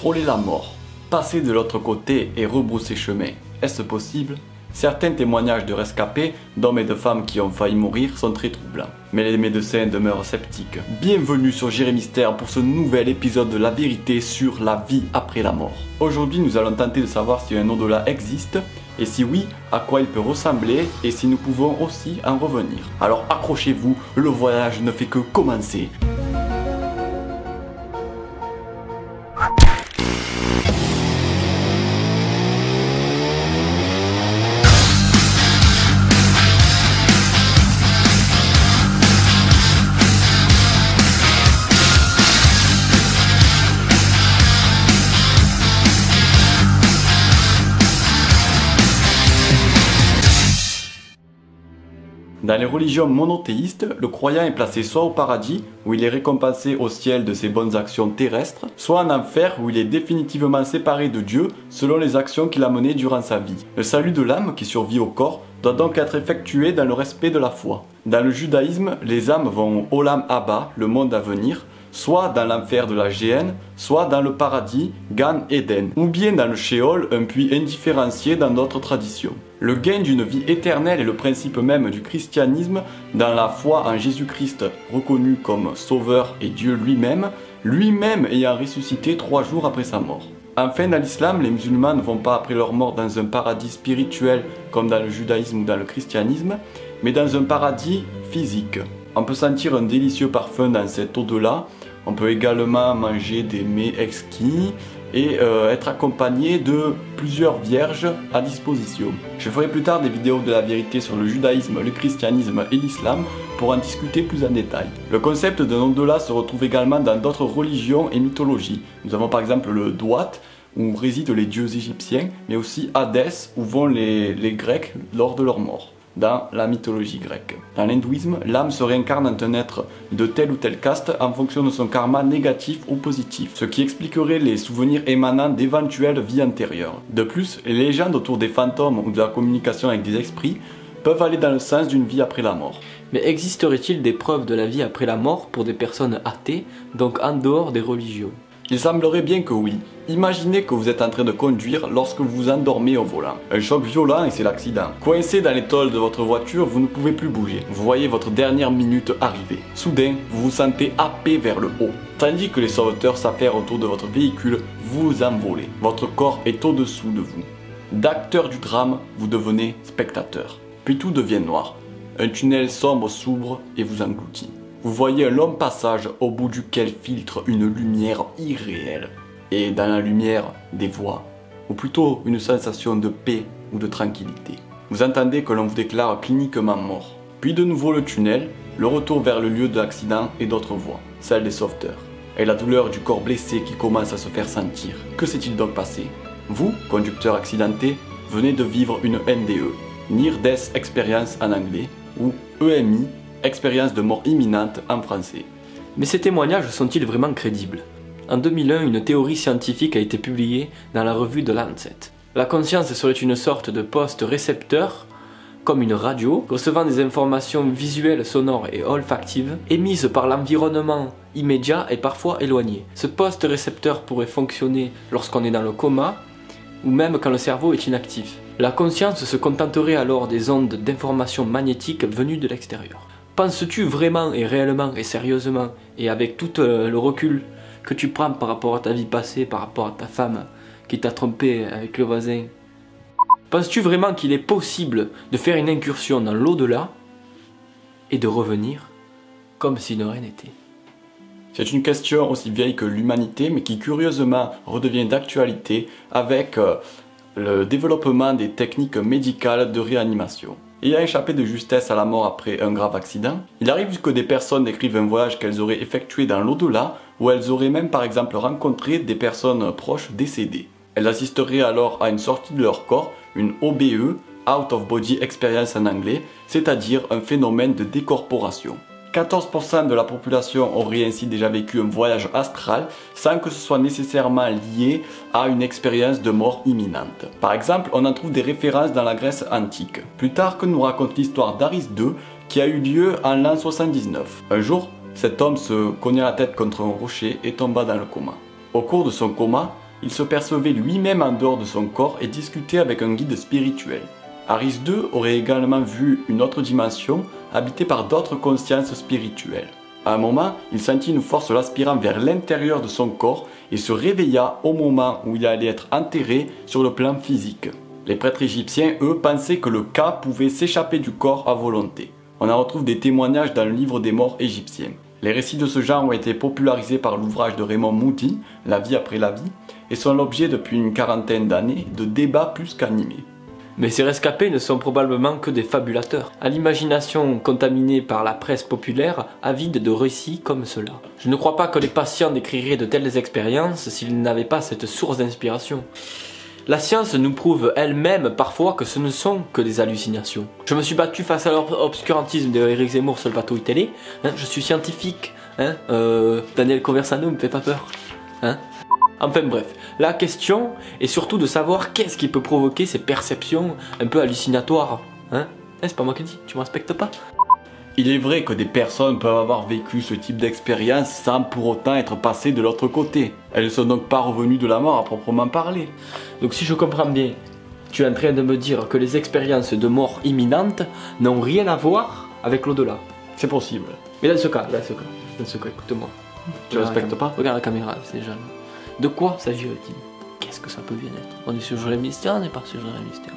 frôler la mort, passer de l'autre côté et rebrousser chemin. Est-ce possible? Certains témoignages de rescapés, d'hommes et de femmes qui ont failli mourir, sont très troublants. Mais les médecins demeurent sceptiques. Bienvenue sur Jérémy Mystère pour ce nouvel épisode de la vérité sur la vie après la mort. Aujourd'hui, nous allons tenter de savoir si un au-delà existe, et si oui, à quoi il peut ressembler, et si nous pouvons aussi en revenir. Alors accrochez-vous, le voyage ne fait que commencer. Dans les religions monothéistes, le croyant est placé soit au paradis, où il est récompensé au ciel de ses bonnes actions terrestres, soit en enfer, où il est définitivement séparé de Dieu selon les actions qu'il a menées durant sa vie. Le salut de l'âme qui survit au corps doit donc être effectué dans le respect de la foi. Dans le judaïsme, les âmes vont au Olam Abba, le monde à venir, soit dans l'enfer de la Géhenne, soit dans le paradis, Gan Eden, ou bien dans le Sheol, un puits indifférencié dans d'autres traditions. Le gain d'une vie éternelle est le principe même du christianisme dans la foi en Jésus-Christ, reconnu comme Sauveur et Dieu lui-même, lui-même ayant ressuscité trois jours après sa mort. Enfin, dans l'islam, les musulmans ne vont pas après leur mort dans un paradis spirituel comme dans le judaïsme ou dans le christianisme, mais dans un paradis physique. On peut sentir un délicieux parfum dans cet au-delà, on peut également manger des mets exquis et euh, être accompagné de plusieurs vierges à disposition. Je ferai plus tard des vidéos de la vérité sur le judaïsme, le christianisme et l'islam pour en discuter plus en détail. Le concept d'un au-delà se retrouve également dans d'autres religions et mythologies. Nous avons par exemple le Douat, où résident les dieux égyptiens, mais aussi Hadès, où vont les Grecs lors de leur mort dans la mythologie grecque. Dans l'hindouisme, l'âme se réincarne en un être de tel ou tel caste en fonction de son karma négatif ou positif, ce qui expliquerait les souvenirs émanant d'éventuelles vies antérieures. De plus, les légendes autour des fantômes ou de la communication avec des esprits peuvent aller dans le sens d'une vie après la mort. Mais existerait-il des preuves de la vie après la mort pour des personnes athées, donc en dehors des religions? Il semblerait bien que oui. Imaginez que vous êtes en train de conduire lorsque vous vous endormez au volant. Un choc violent et c'est l'accident. Coincé dans les de votre voiture, vous ne pouvez plus bouger. Vous voyez votre dernière minute arriver. Soudain, vous vous sentez happé vers le haut. Tandis que les sauveteurs s'affairent autour de votre véhicule, vous vous envolez. Votre corps est au-dessous de vous. D'acteur du drame, vous devenez spectateur. Puis tout devient noir. Un tunnel sombre s'ouvre et vous engloutit. Vous voyez un long passage au bout duquel filtre une lumière irréelle. Et dans la lumière, des voix, ou plutôt une sensation de paix ou de tranquillité. Vous entendez que l'on vous déclare cliniquement mort. Puis de nouveau le tunnel, le retour vers le lieu de l'accident et d'autres voix, celles des sauveteurs. Et la douleur du corps blessé qui commence à se faire sentir. Que s'est-il donc passé? Vous, conducteur accidenté, venez de vivre une NDE, Near Death Experience en anglais, ou EMI expérience de mort imminente en français. Mais ces témoignages sont-ils vraiment crédibles? En 2001, une théorie scientifique a été publiée dans la revue de Lancet. La conscience serait une sorte de poste récepteur, comme une radio, recevant des informations visuelles, sonores et olfactives, émises par l'environnement immédiat et parfois éloigné. Ce poste récepteur pourrait fonctionner lorsqu'on est dans le coma, ou même quand le cerveau est inactif. La conscience se contenterait alors des ondes d'informations magnétiques venues de l'extérieur. Penses-tu vraiment et réellement et sérieusement et avec tout euh, le recul que tu prends par rapport à ta vie passée, par rapport à ta femme qui t'a trompé avec le voisin, penses-tu vraiment qu'il est possible de faire une incursion dans l'au-delà et de revenir comme si de rien n'était? C'est une question aussi vieille que l'humanité, mais qui curieusement redevient d'actualité avec euh, le développement des techniques médicales de réanimation. Ayant échappé de justesse à la mort après un grave accident, il arrive que des personnes décrivent un voyage qu'elles auraient effectué dans l'au-delà, où elles auraient même par exemple rencontré des personnes proches décédées. Elles assisteraient alors à une sortie de leur corps, une OBE, Out of Body Experience en anglais, c'est-à-dire un phénomène de décorporation. 14% de la population aurait ainsi déjà vécu un voyage astral sans que ce soit nécessairement lié à une expérience de mort imminente. Par exemple, on en trouve des références dans la Grèce antique. Plus tard que nous raconte l'histoire d'Aris II qui a eu lieu en l'an 79. Un jour, cet homme se cogna la tête contre un rocher et tomba dans le coma. Au cours de son coma, il se percevait lui-même en dehors de son corps et discutait avec un guide spirituel. Aris II aurait également vu une autre dimension habitée par d'autres consciences spirituelles. À un moment, il sentit une force l'aspirant vers l'intérieur de son corps et se réveilla au moment où il allait être enterré sur le plan physique. Les prêtres égyptiens, eux, pensaient que le cas pouvait s'échapper du corps à volonté. On en retrouve des témoignages dans le livre des morts égyptiens. Les récits de ce genre ont été popularisés par l'ouvrage de Raymond Moody, La vie après la vie, et sont l'objet depuis une quarantaine d'années de débats plus qu'animés. Mais ces rescapés ne sont probablement que des fabulateurs, à l'imagination contaminée par la presse populaire, avide de récits comme cela. Je ne crois pas que les patients décriraient de telles expériences s'ils n'avaient pas cette source d'inspiration. La science nous prouve elle-même parfois que ce ne sont que des hallucinations. Je me suis battu face à l'obscurantisme de Eric Zemmour sur le bateau télé. Hein, je suis scientifique. Hein, euh, Daniel Conversano me fait pas peur. Hein Enfin bref, la question est surtout de savoir qu'est-ce qui peut provoquer ces perceptions un peu hallucinatoires. Hein, hein C'est pas moi qui dis, tu me respectes pas il est vrai que des personnes peuvent avoir vécu ce type d'expérience sans pour autant être passées de l'autre côté. Elles ne sont donc pas revenues de la mort à proprement parler. Donc si je comprends bien, tu es en train de me dire que les expériences de mort imminente n'ont rien à voir avec l'au-delà. C'est possible. Mais dans ce cas, dans ce cas, dans ce cas, écoute-moi. Tu ne respectes pas? Regarde la caméra, c'est déjà De quoi s'agirait-il Qu'est-ce que ça peut bien être? On est sur le mystère, on n'est pas sur le mystère.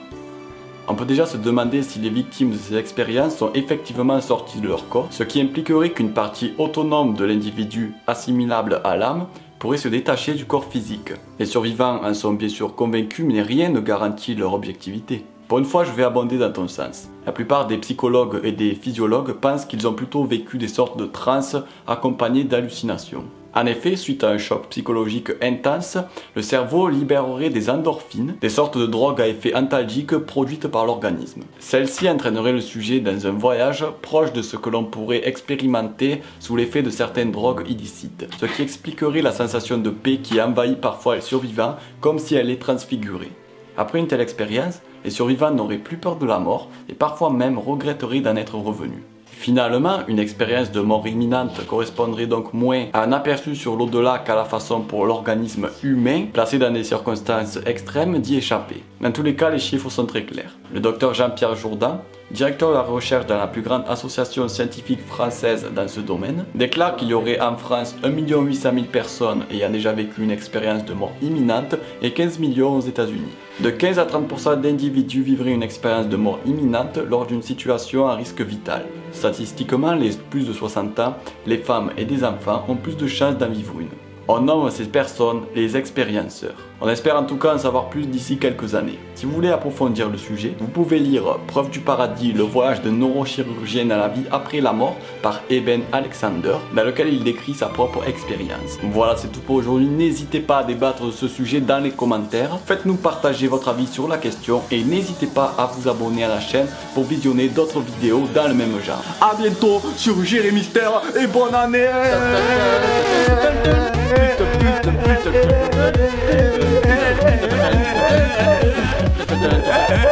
On peut déjà se demander si les victimes de ces expériences sont effectivement sorties de leur corps, ce qui impliquerait qu'une partie autonome de l'individu, assimilable à l'âme, pourrait se détacher du corps physique. Les survivants en sont bien sûr convaincus, mais rien ne garantit leur objectivité. Pour une fois, je vais abonder dans ton sens. La plupart des psychologues et des physiologues pensent qu'ils ont plutôt vécu des sortes de transes accompagnées d'hallucinations. En effet, suite à un choc psychologique intense, le cerveau libérerait des endorphines, des sortes de drogues à effet antalgique produites par l'organisme. Celles-ci entraîneraient le sujet dans un voyage proche de ce que l'on pourrait expérimenter sous l'effet de certaines drogues illicites, ce qui expliquerait la sensation de paix qui envahit parfois les survivants comme si elle les transfigurait. Après une telle expérience, les survivants n'auraient plus peur de la mort et parfois même regretteraient d'en être revenus. Finalement, une expérience de mort imminente correspondrait donc moins à un aperçu sur l'au-delà qu'à la façon pour l'organisme humain, placé dans des circonstances extrêmes, d'y échapper. Dans tous les cas, les chiffres sont très clairs. Le docteur Jean-Pierre Jourdan, directeur de la recherche dans la plus grande association scientifique française dans ce domaine, déclare qu'il y aurait en France 1 800 000 personnes ayant déjà vécu une expérience de mort imminente et 15 millions aux États-Unis. De 15 à 30% d'individus vivraient une expérience de mort imminente lors d'une situation à risque vital. Statistiquement, les plus de 60 ans, les femmes et des enfants ont plus de chances d'en vivre une. On nomme ces personnes les expérienceurs. On espère en tout cas en savoir plus d'ici quelques années. Si vous voulez approfondir le sujet, vous pouvez lire Preuve du paradis, le voyage de neurochirurgien à la vie après la mort par Eben Alexander, dans lequel il décrit sa propre expérience. Voilà, c'est tout pour aujourd'hui. N'hésitez pas à débattre de ce sujet dans les commentaires. Faites-nous partager votre avis sur la question et n'hésitez pas à vous abonner à la chaîne pour visionner d'autres vidéos dans le même genre. A bientôt sur Jérémy Mystère et bonne année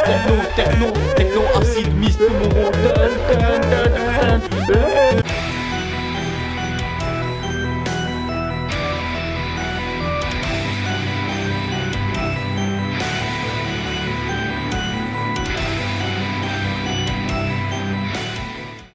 Techno, techno, techno, acide, mist,